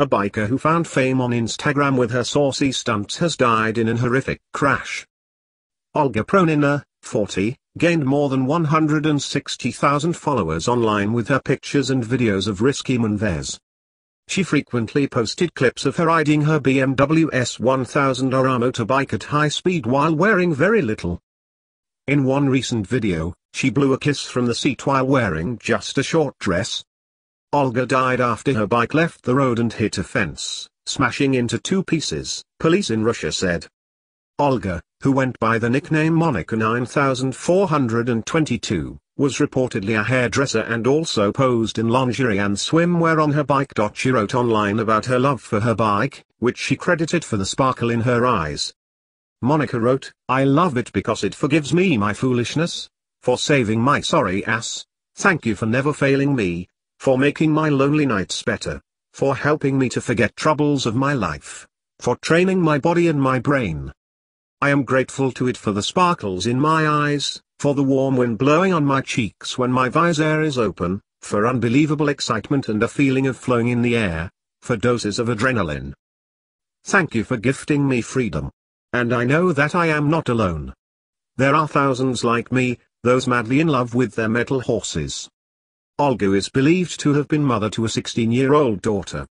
a biker who found fame on Instagram with her saucy stunts has died in an horrific crash. Olga Pronina, 40, gained more than 160,000 followers online with her pictures and videos of risky maneuvers. She frequently posted clips of her riding her BMW S1000RR motorbike at high speed while wearing very little. In one recent video, she blew a kiss from the seat while wearing just a short dress. Olga died after her bike left the road and hit a fence, smashing into two pieces, police in Russia said. Olga, who went by the nickname Monika 9422, was reportedly a hairdresser and also posed in lingerie and swimwear on her bike. She wrote online about her love for her bike, which she credited for the sparkle in her eyes. Monica wrote, I love it because it forgives me my foolishness, for saving my sorry ass, thank you for never failing me, for making my lonely nights better, for helping me to forget troubles of my life, for training my body and my brain. I am grateful to it for the sparkles in my eyes, for the warm wind blowing on my cheeks when my visor is open, for unbelievable excitement and a feeling of flowing in the air, for doses of adrenaline. Thank you for gifting me freedom. And I know that I am not alone. There are thousands like me, those madly in love with their metal horses. Olga is believed to have been mother to a 16-year-old daughter.